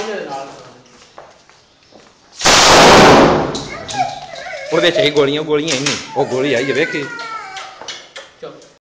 ਇਹਦੇ ਨਾਲ ਉਹਦੇ ਚ ਹੀ ਗੋਲੀਆਂ ਗੋਲੀਆਂ ਹੀ ਨਹੀਂ ਉਹ ਗੋਲੀ ਆਈ ਹੈ ਵੇਖੀ ਚੁੱਪ